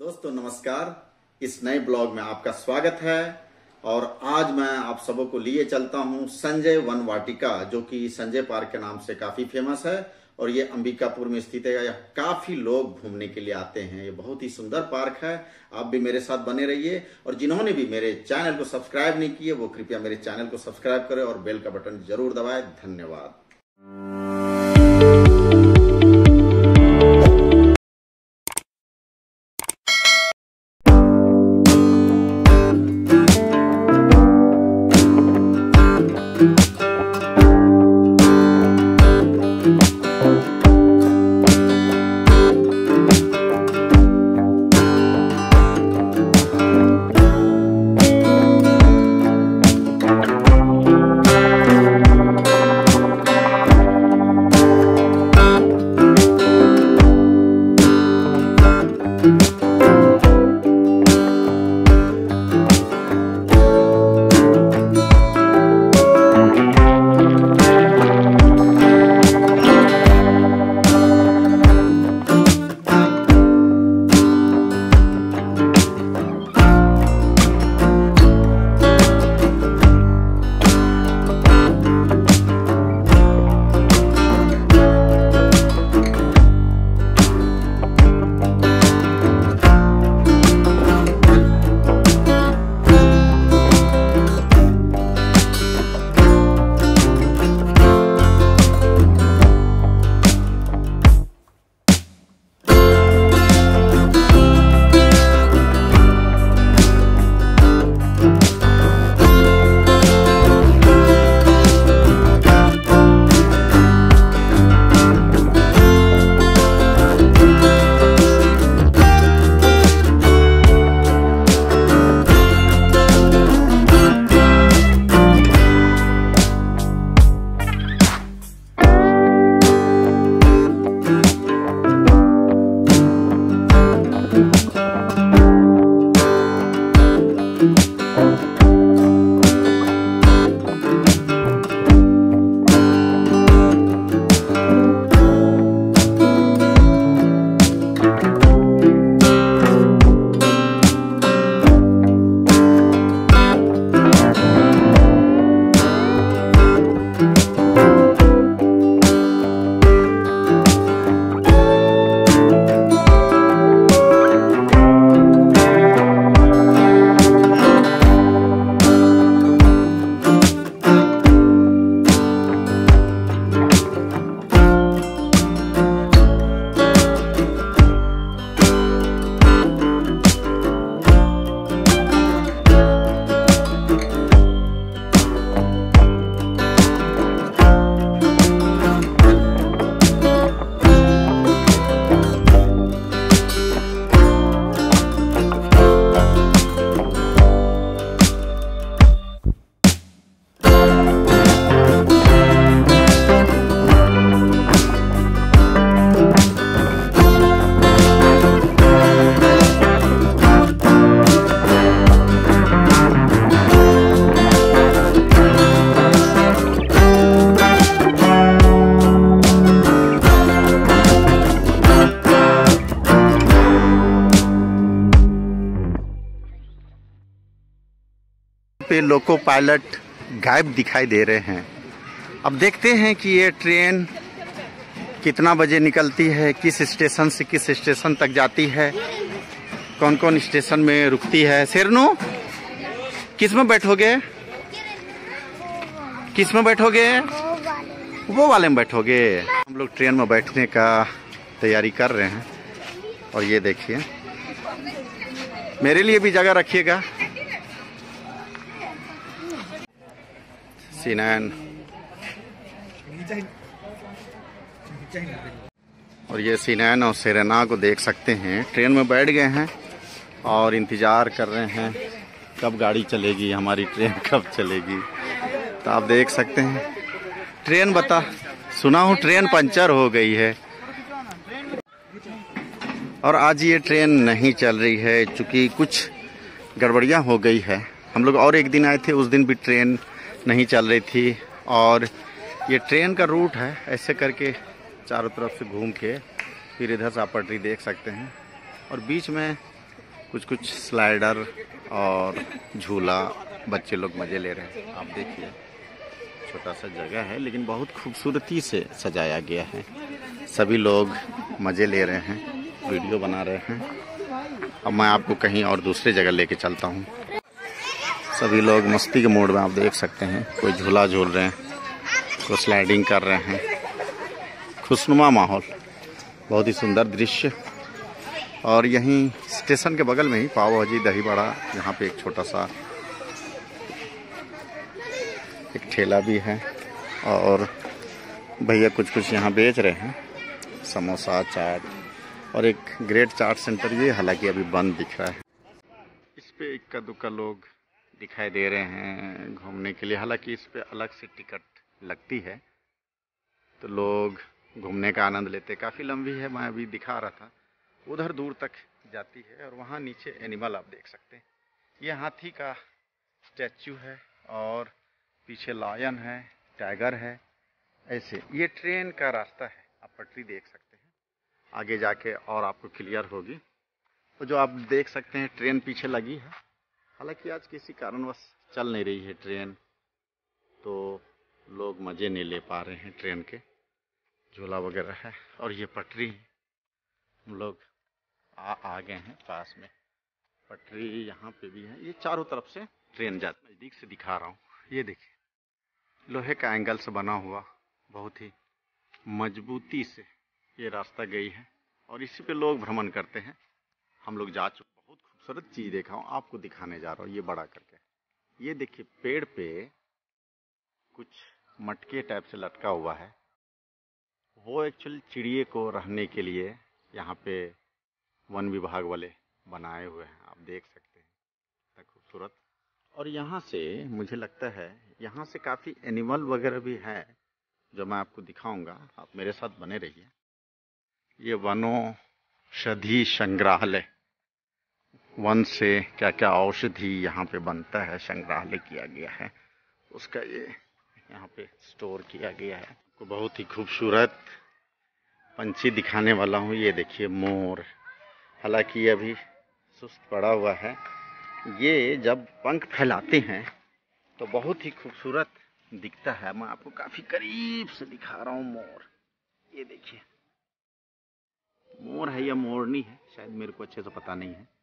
दोस्तों, नमस्कार। इस नए ब्लॉग में आपका स्वागत है और आज मैं आप सबों को लिए चलता हूँ संजय वन वाटिका जो कि संजय पार्क के नाम से काफ़ी फ़ेमस है और ये अंबिकापुर में स्थित है। यहाँ काफ़ी लोग घूमने के लिए आते हैं। ये बहुत ही सुंदर पार्क है। आप भी मेरे साथ बने रहिए और जिन्होंने भी मेरे चैनल को सब्सक्राइब नहीं किए, वो कृपया मेरे चैनल को सब्सक्राइब करें और बेल का बटन ज़रूर दबाए। धन्यवाद। पे लोको पायलट गायब दिखाई दे रहे हैं। अब देखते हैं कि ये ट्रेन कितना बजे निकलती है, किस स्टेशन से किस स्टेशन तक जाती है कौन कौन स्टेशन में रुकती है। शेरनू, किसमें बैठोगे? किसमें बैठोगे? वो वाले में बैठोगे। हम लोग ट्रेन में बैठने का तैयारी कर रहे हैं। और ये देखिए, मेरे लिए भी जगह रखिएगा। सीनैन और ये सीनैन और सेरेना को देख सकते हैं। ट्रेन में बैठ गए हैं और इंतज़ार कर रहे हैं, कब गाड़ी चलेगी, हमारी ट्रेन कब चलेगी। तो आप देख सकते हैं। ट्रेन बता, सुना हूँ ट्रेन पंचर हो गई है। और आज ये ट्रेन नहीं चल रही है क्योंकि कुछ गड़बड़ियाँ हो गई है। हम लोग और एक दिन आए थे, उस दिन भी ट्रेन नहीं चल रही थी और ये ट्रेन का रूट है, ऐसे करके चारों तरफ़ से घूम के फिर इधर से आप पटरी देख सकते हैं। और बीच में कुछ कुछ स्लाइडर और झूला बच्चे लोग मज़े ले रहे हैं। आप देखिए, छोटा सा जगह है, लेकिन बहुत खूबसूरती से सजाया गया है। सभी लोग मज़े ले रहे हैं, वीडियो बना रहे हैं। अब मैं आपको कहीं और दूसरी जगह लेके चलता हूँ। सभी लोग मस्ती के मोड में आप देख सकते हैं। कोई झूला झूल रहे हैं, कोई स्लाइडिंग कर रहे हैं। खुशनुमा माहौल, बहुत ही सुंदर दृश्य। और यहीं स्टेशन के बगल में ही पाव भाजी दही बड़ा यहाँ पे एक छोटा सा एक ठेला भी है। और भैया कुछ कुछ यहाँ बेच रहे हैं, समोसा, चाट और एक ग्रेट चाट सेंटर ये हालाँकि अभी बंद दिख रहा है। इस पे इक्का दुक्का लोग दिखाई दे रहे हैं घूमने के लिए। हालाँकि इस पे अलग से टिकट लगती है तो लोग घूमने का आनंद लेते काफ़ी लंबी है, मैं अभी दिखा रहा था। उधर दूर तक जाती है और वहाँ नीचे एनिमल आप देख सकते हैं। ये हाथी का स्टैचू है और पीछे लायन है, टाइगर है, ऐसे। ये ट्रेन का रास्ता है, आप पटरी देख सकते हैं। आगे जाके और आपको क्लियर होगी। तो जो आप देख सकते हैं, ट्रेन पीछे लगी है। हालाँकि आज किसी कारणवश चल नहीं रही है ट्रेन तो लोग मज़े नहीं ले पा रहे हैं ट्रेन के। झूला वगैरह है और ये पटरी हम लोग आ आ गए हैं पास में। पटरी यहाँ पे भी है। ये चारों तरफ़ से ट्रेन जाती नज़दीक से दिखा रहा हूँ। ये देखिए, लोहे का एंगल से बना हुआ, बहुत ही मजबूती से ये रास्ता गई है। और इसी पे लोग भ्रमण करते हैं। हम लोग जा चुके खूबसूरत चीज़ देखा हूँ, आपको दिखाने जा रहा हूँ, ये बड़ा करके। ये देखिए, पेड़ पे कुछ मटके टाइप से लटका हुआ है। वो एक्चुअली चिड़िए को रहने के लिए यहाँ पे वन विभाग वाले बनाए हुए हैं, आप देख सकते हैं। इतना खूबसूरत। और यहाँ से मुझे लगता है, यहाँ से काफ़ी एनिमल वगैरह भी है, जो मैं आपको दिखाऊँगा। आप मेरे साथ बने रहिए। ये वनौषधि संग्रहालय। वन से क्या क्या औषधि यहाँ पे बनता है, संग्रहालय किया गया है। उसका ये यहाँ पे स्टोर किया गया है। को बहुत ही खूबसूरत पंछी दिखाने वाला हूँ। ये देखिए मोर। हालाँकि ये अभी सुस्त पड़ा हुआ है। ये जब पंख फैलाते हैं तो बहुत ही खूबसूरत दिखता है। मैं आपको काफ़ी करीब से दिखा रहा हूँ मोर। ये देखिए। मोर है या मोरनी है? शायद मेरे को अच्छे से पता नहीं है।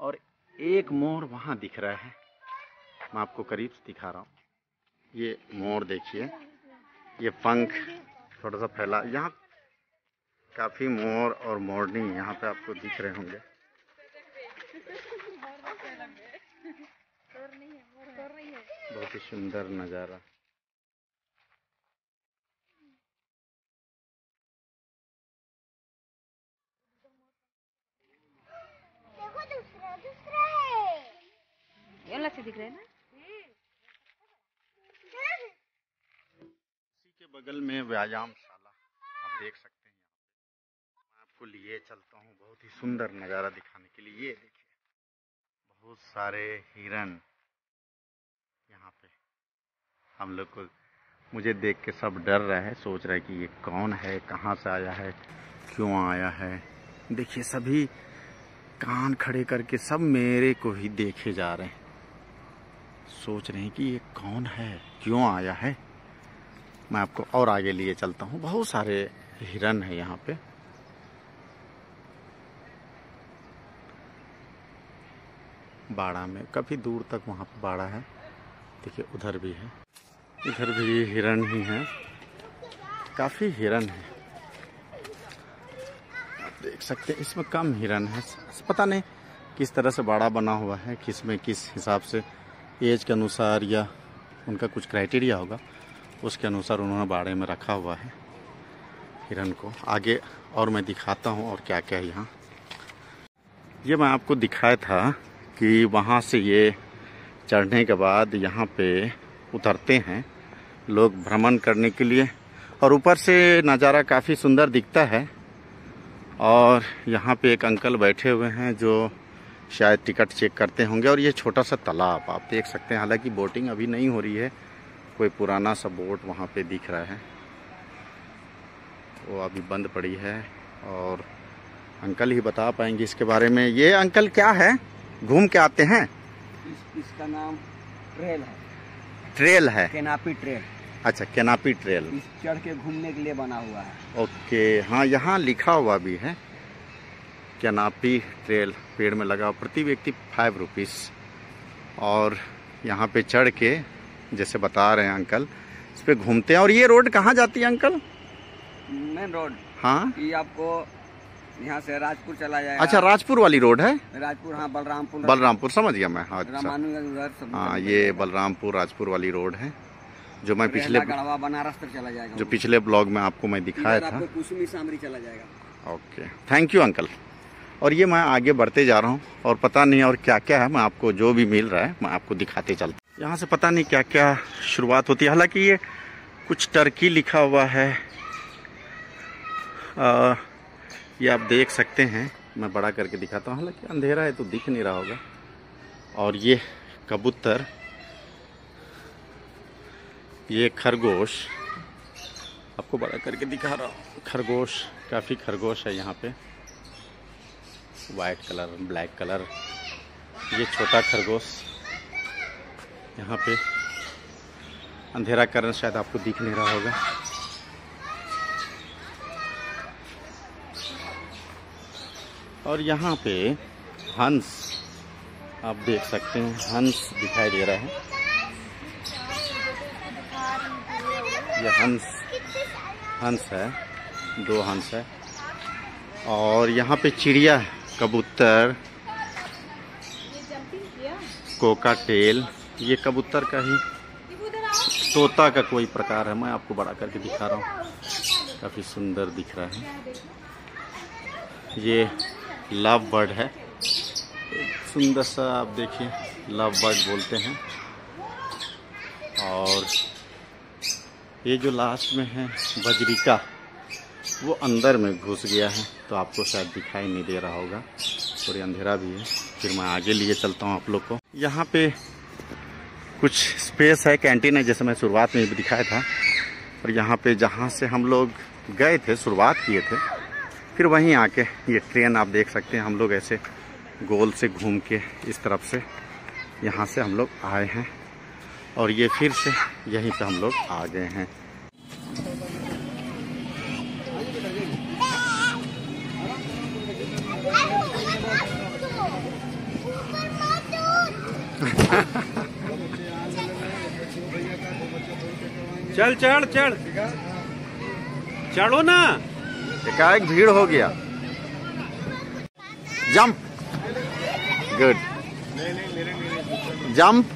और एक मोर वहाँ दिख रहा है। मैं आपको करीब से दिखा रहा हूँ। ये मोर देखिए। ये पंख थोड़ा सा फैला। यहाँ काफ़ी मोर और मोरनी यहाँ पे आपको दिख रहे होंगे। बहुत ही सुंदर नज़ारा। दिख रहा के बगल में व्यायाम शाला आप देख सकते हैं यहाँ मैं आपको लिए चलता हूँ बहुत ही सुंदर नज़ारा दिखाने के लिए। ये देखिए, बहुत सारे हिरन यहाँ पे। हम लोग को, मुझे देख के सब डर रहे हैं, सोच रहे हैं कि ये कौन है, कहाँ से आया है, क्यों आया है। देखिए, सभी कान खड़े करके सब मेरे को ही देखे जा रहे हैं। सोच रहे हैं कि ये कौन है? क्यों आया है? मैं आपको और आगे लिए चलता हूँ। बहुत सारे हिरन है यहाँ पे। बाड़ा में, काफ़ी दूर तक वहाँ पे बाड़ा है। देखिए, उधर भी है। इधर भी हिरन ही है। काफ़ी हिरन है। आप देख सकते हैं, इसमें कम हिरन है। पता नहीं किस तरह से बाड़ा बना हुआ है, किसमें किस हिसाब से। एज के अनुसार या उनका कुछ क्राइटेरिया होगा, उसके अनुसार उन्होंने बाड़े में रखा हुआ है हिरन को। आगे और मैं दिखाता हूँ और क्या क्या है यहाँ। ये मैं आपको दिखाया था कि वहाँ से ये चढ़ने के बाद यहाँ पे उतरते हैं लोग भ्रमण करने के लिए। और ऊपर से नज़ारा काफ़ी सुंदर दिखता है। और यहाँ पे एक अंकल बैठे हुए हैं जो शायद टिकट चेक करते होंगे और ये छोटा सा तालाब आप देख सकते हैं। हालाँकि बोटिंग अभी नहीं हो रही है कोई पुराना सा बोट वहाँ पे दिख रहा है। वो अभी बंद पड़ी है और अंकल ही बता पाएँगे इसके बारे में। ये अंकल क्या है? घूम के आते हैं? इस, इसका नाम ट्रेल है। ट्रेल है? Canopy trail. अच्छा केनापी ट्रेल। इस चढ़ के घूमने के लिए बना हुआ है। ओके हाँ यहाँ लिखा हुआ भी है। केनापी ट्रेल पेड़ में लगा प्रति व्यक्ति फाइव रुपीस और यहाँ पे चढ़ के जैसे बता रहे हैं अंकल इस पे घूमते हैं। और ये रोड कहाँ जाती है अंकल? Main road. हाँ? ये आपको यहाँ से राजपुर चला जाएगा। अच्छा राजपुर वाली रोड है? राजपुर हाँ बलरामपुर। बलरामपुर समझ गया मैं। हाँ, अच्छा हाँ ये बलरामपुर राजपुर वाली रोड है जो मैं पिछले बनारस तक चला जाएगा जो पिछले ब्लॉग में आपको मैं दिखाया था। सामरी चला जाएगा। ओके। Thank you uncle. और ये मैं आगे बढ़ते जा रहा हूँ और पता नहीं और क्या क्या है मैं आपको जो भी मिल रहा है मैं आपको दिखाते चलता हूँ। यहाँ से पता नहीं क्या क्या शुरुआत होती है। हालाँकि ये कुछ टर्की लिखा हुआ है। आ, ये आप देख सकते हैं। मैं बड़ा करके दिखाता हूँ। हालाँकि अंधेरा है तो दिख नहीं रहा होगा। और ये कबूतर ये खरगोश आपको बड़ा करके दिखा रहा हूँ। खरगोश काफ़ी खरगोश है यहाँ पे। White colour, black colour. ये छोटा खरगोश। यहाँ पे अंधेरा कारण शायद आपको दिख नहीं रहा होगा। और यहाँ पे हंस, आप देख सकते हैं, हंस दिखाई दे रहा है। ये हंस हंस है, दो हंस है। और यहाँ पे चिड़िया है। कबूतर कोका टेल ये कबूतर का ही तोता का कोई प्रकार है, मैं आपको बड़ा करके दिखा रहा हूँ। काफ़ी सुंदर दिख रहा है। ये लव बर्ड है। सुंदर सा आप देखिए, लव बर्ड बोलते हैं। और ये जो लास्ट में है बजरिका वो अंदर में घुस गया है तो आपको शायद दिखाई नहीं दे रहा होगा। थोड़ी अंधेरा भी है। फिर मैं आगे लिए चलता हूँ आप लोग को। यहाँ पे कुछ स्पेस है कैंटीन है, जैसे मैं शुरुआत में भी दिखाया था। और यहाँ पे जहाँ से हम लोग गए थे, शुरुआत किए थे, फिर वहीं आके ये ट्रेन आप देख सकते हैं, हम लोग ऐसे गोल से घूम के इस तरफ़ से यहाँ से हम लोग आए हैं। और ये फिर से यहीं पे हम लोग आ गए हैं। चल, चढ़ चढ़। चढ़ो ना। एकाएक भीड़ हो गया। जंप। Good jump.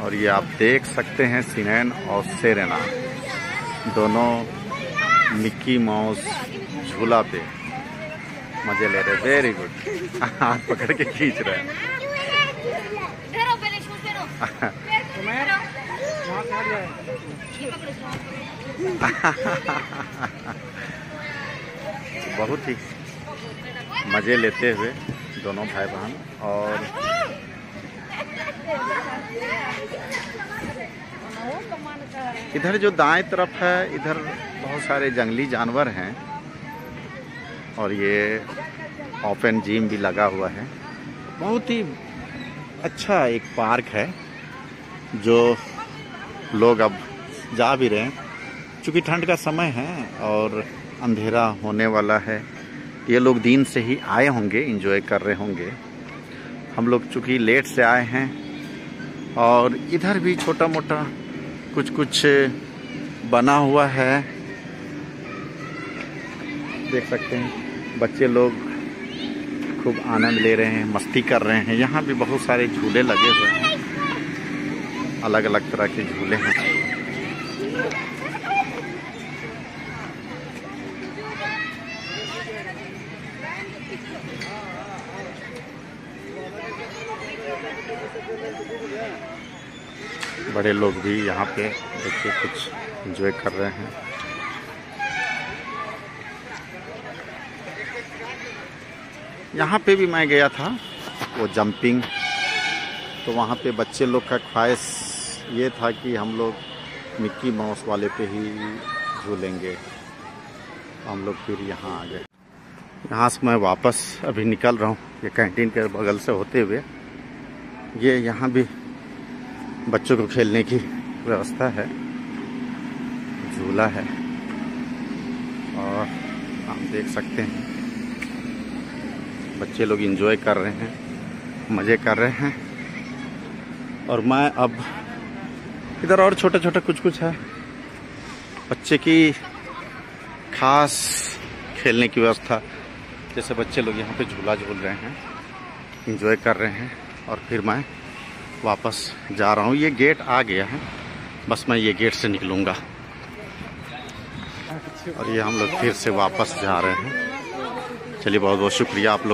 और ये आप देख सकते हैं सिनैन और सेरेना। दोनों मिक्की माउस झूला पे मज़े ले रहे वेरी गुड हाथ पकड़ के खींच रहे. बहुत ही मज़े लेते हुए दोनों भाई बहन और इधर जो दाएँ तरफ़ है, इधर बहुत सारे जंगली जानवर हैं और ये ओपन जिम भी लगा हुआ है। बहुत ही अच्छा एक पार्क है जो लोग अब जा भी रहे हैं। चूँकि ठंड का समय है और अंधेरा होने वाला है, ये लोग दिन से ही आए होंगे इंजॉय कर रहे होंगे। हम लोग चूँकि लेट से आए हैं और इधर भी छोटा मोटा कुछ कुछ बना हुआ है। देख सकते हैं, बच्चे लोग खूब आनंद ले रहे हैं, मस्ती कर रहे हैं। यहाँ भी बहुत सारे झूले लगे हुए हैं। अलग अलग तरह के झूले हैं। लोग भी यहाँ पे देखिए कुछ एंजॉय कर रहे हैं। यहाँ पे भी मैं गया था, वो जंपिंग तो वहाँ पे बच्चे लोग का ख्वाहिश ये था कि हम लोग मिक्की माउस वाले पे ही झूलेंगे। हम लोग फिर यहाँ आ गए। यहाँ से मैं वापस अभी निकल रहा हूँ, ये कैंटीन के बगल से होते हुए। ये यहाँ भी बच्चों को खेलने की व्यवस्था है। झूला है। और हम देख सकते हैं। बच्चे लोग एंजॉय कर रहे हैं। मज़े कर रहे हैं। और मैं अब इधर और छोटा छोटा कुछ कुछ है। बच्चे की खास खेलने की व्यवस्था। जैसे बच्चे लोग यहाँ पे झूला झूल रहे हैं। इंजॉय कर रहे हैं। और फिर मैं वापस जा रहा हूँ। ये गेट आ गया है। बस मैं ये गेट से निकलूँगा। और ये हम लोग फिर से वापस जा रहे हैं। चलिए बहुत बहुत शुक्रिया आप लोग।